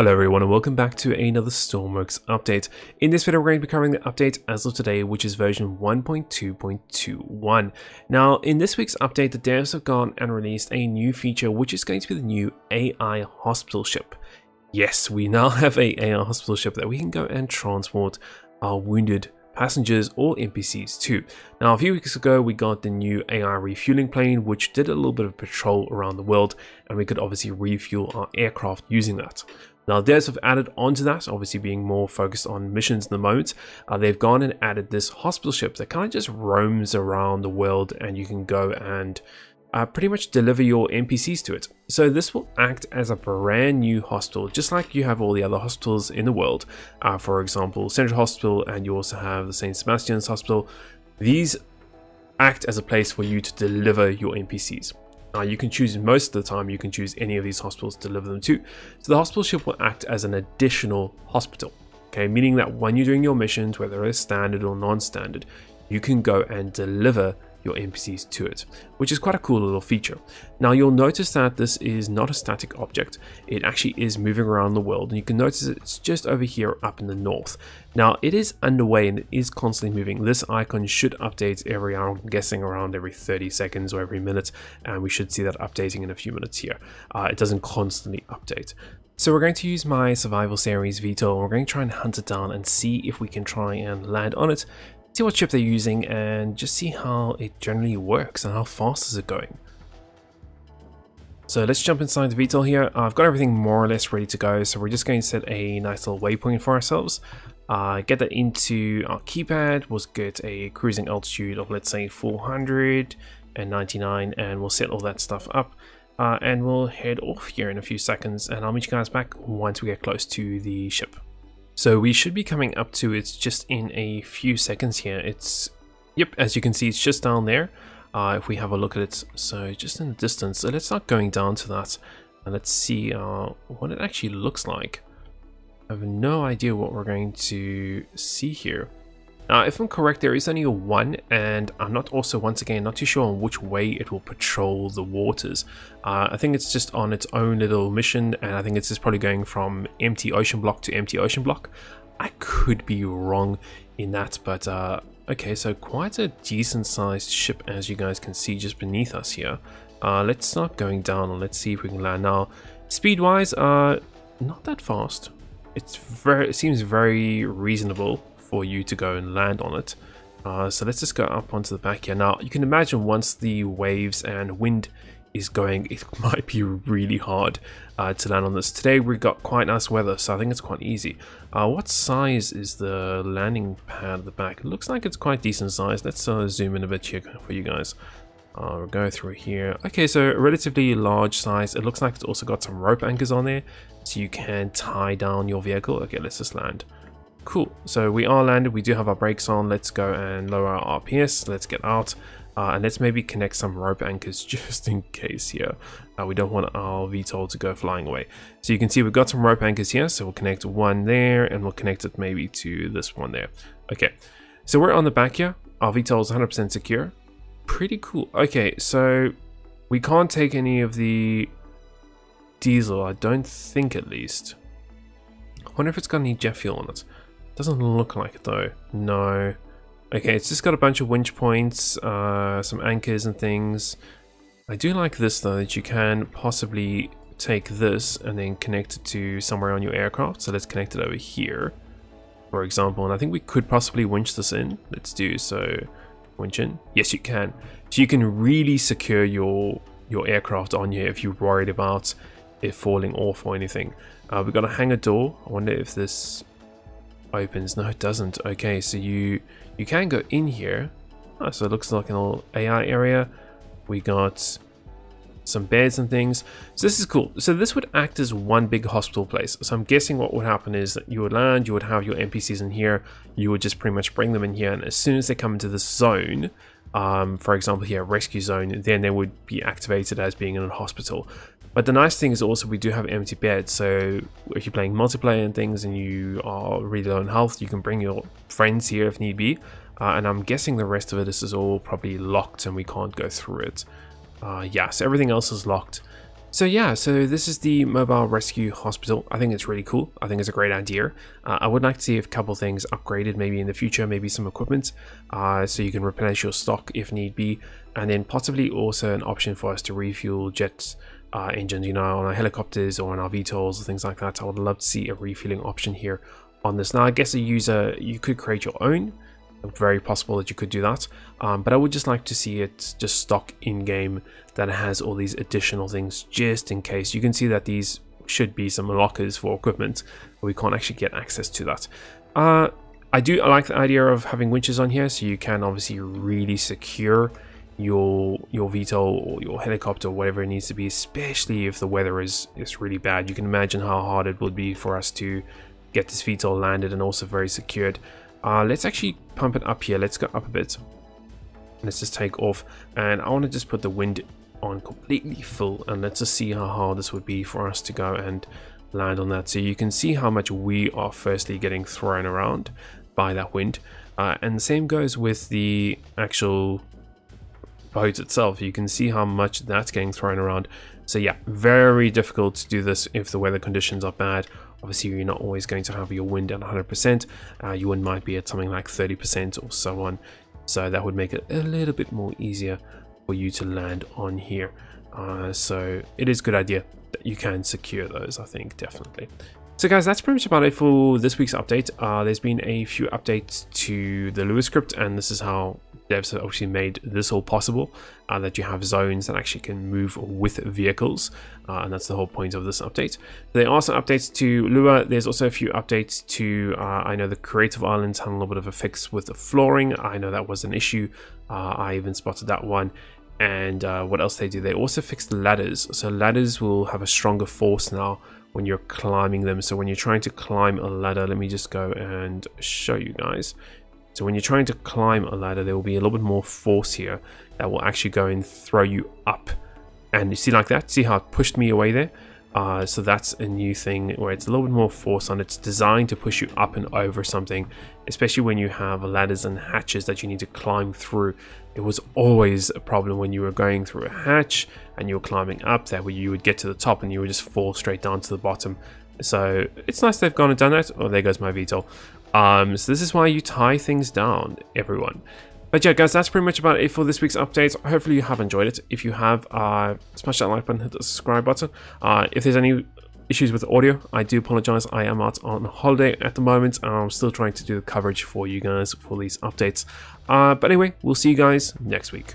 Hello everyone and welcome back to another Stormworks update. In this video we're going to be covering the update as of today which is version 1.2.21. Now in this week's update the devs have gone and released a new feature which is going to be the new AI hospital ship. Yes, we now have a AI hospital ship that we can go and transport our wounded passengers or NPCs too. Now a few weeks ago we got the new AI refueling plane which did a little bit of patrol around the world and we could obviously refuel our aircraft using that. Now devs have added onto that, obviously being more focused on missions in the moment, uh, they've gone and added this hospital ship that kind of just roams around the world and you can go and uh, pretty much deliver your NPCs to it. So this will act as a brand new hospital, just like you have all the other hospitals in the world. Uh, for example, Central Hospital and you also have the St. Sebastian's Hospital. These act as a place for you to deliver your NPCs. Uh, you can choose most of the time, you can choose any of these hospitals to deliver them to. So the hospital ship will act as an additional hospital. Okay, meaning that when you're doing your missions, whether it's standard or non-standard, you can go and deliver your NPCs to it, which is quite a cool little feature. Now you'll notice that this is not a static object, it actually is moving around the world and you can notice it's just over here up in the north. Now it is underway and it is constantly moving. This icon should update every hour, I'm guessing around every 30 seconds or every minute and we should see that updating in a few minutes here. Uh, it doesn't constantly update. So we're going to use my survival series VTOL, and we're going to try and hunt it down and see if we can try and land on it see what chip they're using and just see how it generally works and how fast is it going. So let's jump inside the VTOL here. I've got everything more or less ready to go, so we're just going to set a nice little waypoint for ourselves. Uh, get that into our keypad, we'll get a cruising altitude of let's say 499 and we'll set all that stuff up. Uh, and we'll head off here in a few seconds and I'll meet you guys back once we get close to the ship. So we should be coming up to it just in a few seconds here. It's, yep, as you can see, it's just down there. Uh, if we have a look at it, so just in the distance. So let's start going down to that and let's see uh, what it actually looks like. I have no idea what we're going to see here. Now, if I'm correct, there is only a one, and I'm not also, once again, not too sure on which way it will patrol the waters. Uh, I think it's just on its own little mission, and I think it's just probably going from empty ocean block to empty ocean block. I could be wrong in that, but uh, okay, so quite a decent sized ship, as you guys can see just beneath us here. Uh, let's start going down and let's see if we can land now. Speed-wise, uh, not that fast. It's very, it seems very reasonable for you to go and land on it. Uh, so let's just go up onto the back here. Now, you can imagine once the waves and wind is going, it might be really hard uh, to land on this. Today we've got quite nice weather, so I think it's quite easy. Uh, what size is the landing pad at the back? It looks like it's quite decent size. Let's uh, zoom in a bit here for you guys. Uh, we'll go through here. Okay, so relatively large size. It looks like it's also got some rope anchors on there, so you can tie down your vehicle. Okay, let's just land. Cool, so we are landed, we do have our brakes on, let's go and lower our RPS, let's get out, uh, and let's maybe connect some rope anchors just in case here. Uh, we don't want our VTOL to go flying away. So you can see we've got some rope anchors here, so we'll connect one there, and we'll connect it maybe to this one there. Okay, so we're on the back here, our VTOL is 100% secure. Pretty cool. Okay, so we can't take any of the diesel, I don't think at least. I wonder if it's got any jet fuel on it. Doesn't look like it though. No. Okay, it's just got a bunch of winch points, uh, some anchors and things. I do like this though, that you can possibly take this and then connect it to somewhere on your aircraft. So let's connect it over here, for example. And I think we could possibly winch this in. Let's do so. Winch in. Yes, you can. So you can really secure your your aircraft on here if you're worried about it falling off or anything. Uh, we've got a hangar door. I wonder if this opens. No, it doesn't. Okay, so you you can go in here. Oh, so it looks like an little AI area. We got some beds and things. So this is cool. So this would act as one big hospital place. So I'm guessing what would happen is that you would land, you would have your NPCs in here, you would just pretty much bring them in here, and as soon as they come into this zone, um, for example here, rescue zone, then they would be activated as being in a hospital. But the nice thing is also we do have empty beds, so if you're playing multiplayer and things and you are really low in health, you can bring your friends here if need be. Uh, and I'm guessing the rest of it this is all probably locked and we can't go through it. Uh, yeah, so everything else is locked. So yeah, so this is the Mobile Rescue Hospital. I think it's really cool. I think it's a great idea. Uh, I would like to see a couple things upgraded maybe in the future, maybe some equipment, uh, so you can replenish your stock if need be, and then possibly also an option for us to refuel jets uh, engines, you know, on our helicopters or on our VTOLs or things like that. I would love to see a refueling option here on this. Now, I guess a user, you could create your own, very possible that you could do that um, but I would just like to see it just stock in-game that has all these additional things just in case you can see that these should be some lockers for equipment but we can't actually get access to that uh, I do like the idea of having winches on here so you can obviously really secure your your VTOL or your helicopter or whatever it needs to be especially if the weather is is really bad you can imagine how hard it would be for us to get this VTOL landed and also very secured uh, let's actually pump it up here. Let's go up a bit. Let's just take off. And I want to just put the wind on completely full. And let's just see how hard this would be for us to go and land on that. So you can see how much we are firstly getting thrown around by that wind. Uh, and the same goes with the actual boat itself. You can see how much that's getting thrown around. So yeah, very difficult to do this if the weather conditions are bad Obviously, you're not always going to have your wind at 100%. Uh, your wind might be at something like 30% or so on. So that would make it a little bit more easier for you to land on here. Uh, so it is a good idea that you can secure those, I think, definitely. So guys, that's pretty much about it for this week's update. Uh, there's been a few updates to the Lua script, and this is how devs have actually made this all possible, uh, that you have zones that actually can move with vehicles, uh, and that's the whole point of this update. There are some updates to Lua, there's also a few updates to, uh, I know the Creative Islands had a little bit of a fix with the flooring, I know that was an issue, uh, I even spotted that one, and uh, what else they do, they also fixed the ladders, so ladders will have a stronger force now when you're climbing them, so when you're trying to climb a ladder, let me just go and show you guys. So when you're trying to climb a ladder, there will be a little bit more force here that will actually go and throw you up. And you see like that? See how it pushed me away there? Uh, so that's a new thing where it's a little bit more force on. It's designed to push you up and over something, especially when you have ladders and hatches that you need to climb through. It was always a problem when you were going through a hatch and you were climbing up there where you would get to the top and you would just fall straight down to the bottom. So it's nice they've gone and done that. Oh, there goes my VTOL. Um, so this is why you tie things down, everyone. But yeah, guys, that's pretty much about it for this week's update. Hopefully you have enjoyed it. If you have, uh, smash that like button, hit the subscribe button. Uh, if there's any issues with audio, I do apologize. I am out on holiday at the moment. I'm still trying to do the coverage for you guys for these updates. Uh, but anyway, we'll see you guys next week.